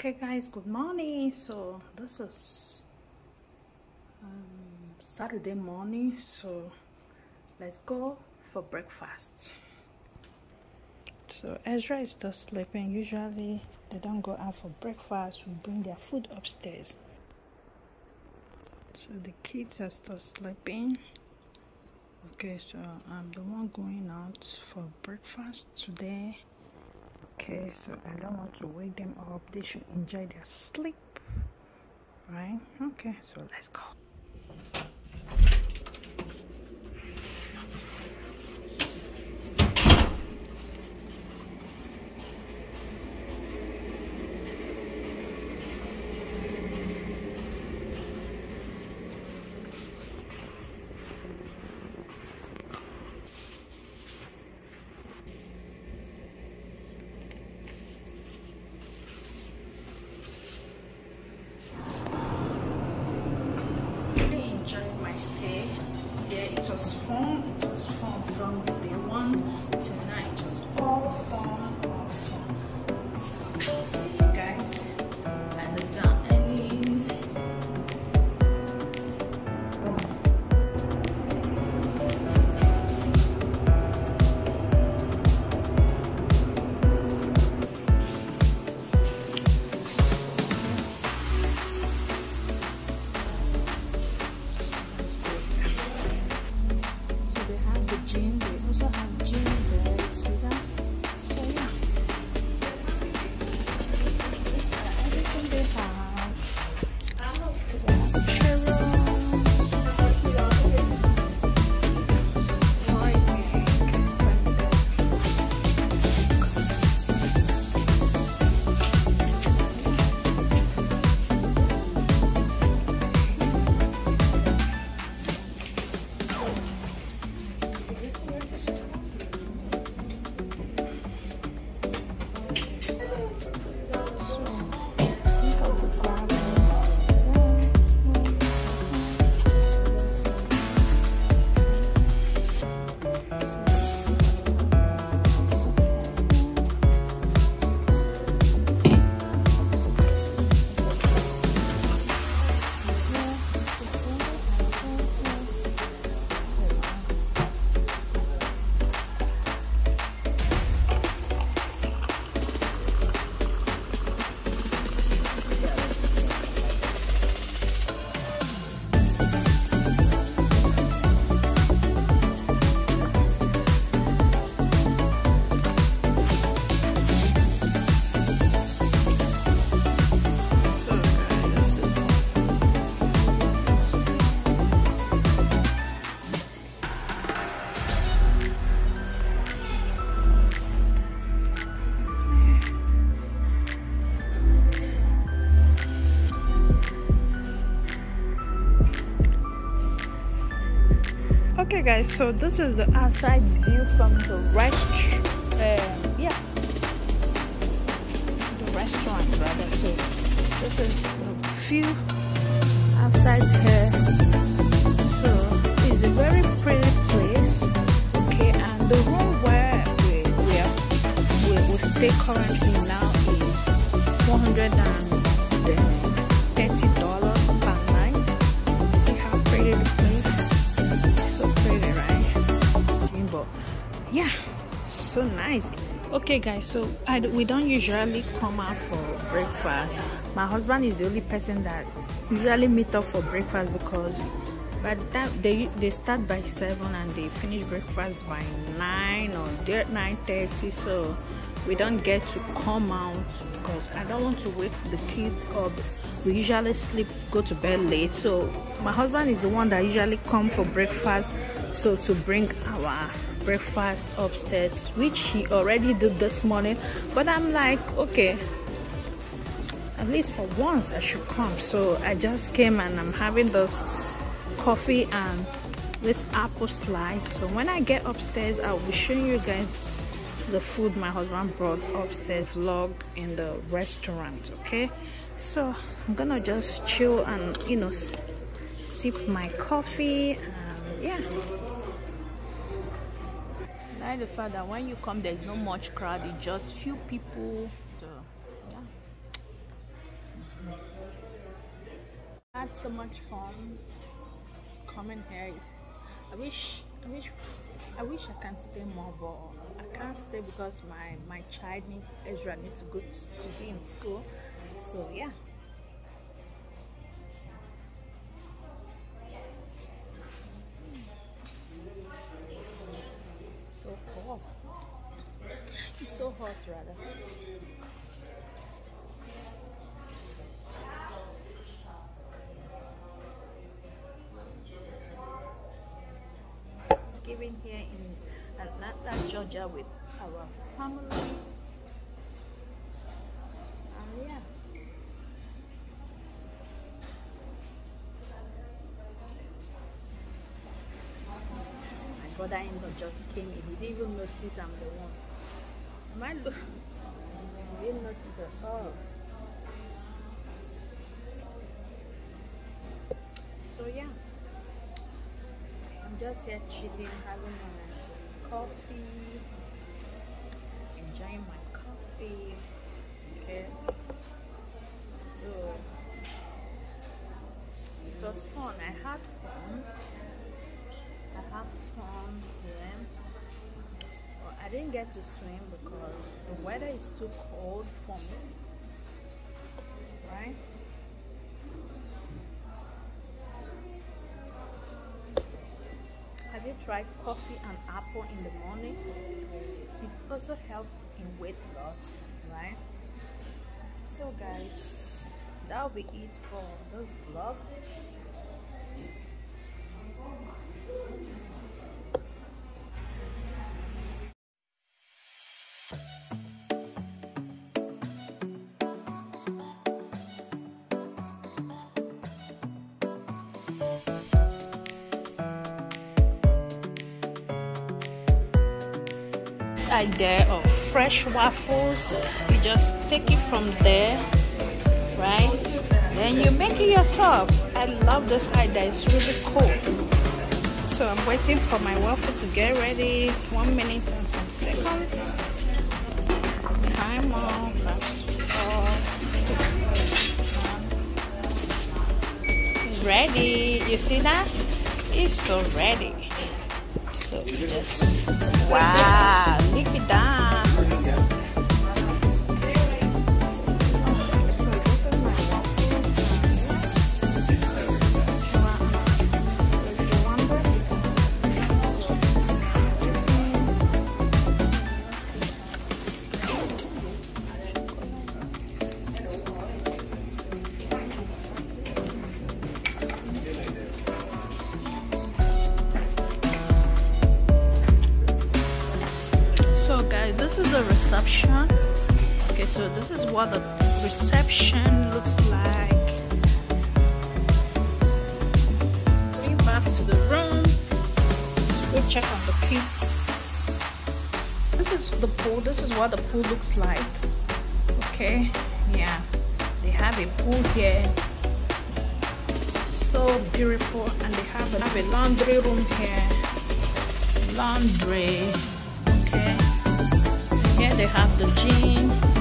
okay guys good morning. So this is um, saturday morning so let's go for breakfast. So ezra is still sleeping. Usually they don't go out for breakfast. We bring their food upstairs. So the kids are still sleeping. Okay so i'm the one going out for breakfast today okay so i don't want to wake them up. They should enjoy their sleep. Right? Okay so let's go was fun. Okay, guys, so this is the outside view from the restaurant. Uh, yeah, the restaurant, rather. So, this is the view outside here. So, it's a very pretty place. Okay, and the room where we we, are, we, we stay currently now is one hundred and yeah so nice okay guys so I, we don't usually come out for breakfast my husband is the only person that usually meet up for breakfast because time they they start by seven and they finish breakfast by nine or nine thirty so we don't get to come out because I don't want to wake the kids up. We usually sleep, go to bed late. So my husband is the one that usually come for breakfast. So to bring our breakfast upstairs, which he already did this morning. But I'm like, okay, at least for once I should come. So I just came and I'm having this coffee and this apple slice. So when I get upstairs, I'll be showing you guys the food my husband brought upstairs vlog in the restaurant okay so i'm gonna just chill and you know sip my coffee and yeah the fact that when you come, there's not much crowd, it's just few people. So, yeah. Had so much fun coming here. I wish, I wish, I wish I can stay more, but I can't stay because my my child need Ezra needs to go to, to be in school. So yeah. So hot rather. Thanksgiving here in Atlanta, Georgia with our families. And yeah. My brother-in-law just came in. He didn't even notice I'm the one. I look? So yeah. I'm just here chilling, having my coffee, enjoying my coffee. Okay. So it was fun. I had fun. I had fun didn't get to swim because the weather is too cold for me. Right? Have you tried coffee and apple in the morning? It also helps in weight loss, right? So guys, that'll be it for this vlog. Idea of fresh waffles. You just take it from there right? Then you make it yourself. I love this idea it's really cool so i'm waiting for my waffle to get ready. One minute and some seconds. Time off ready. You see that? It's so ready wow look at that is the reception. Okay so this is what the reception looks like. Going back to the room. Go check on the kids. This is the pool. This is what the pool looks like. Okay yeah. They have a pool here. So beautiful. And they have a, have a laundry room here. Laundry. Okay here they have the gym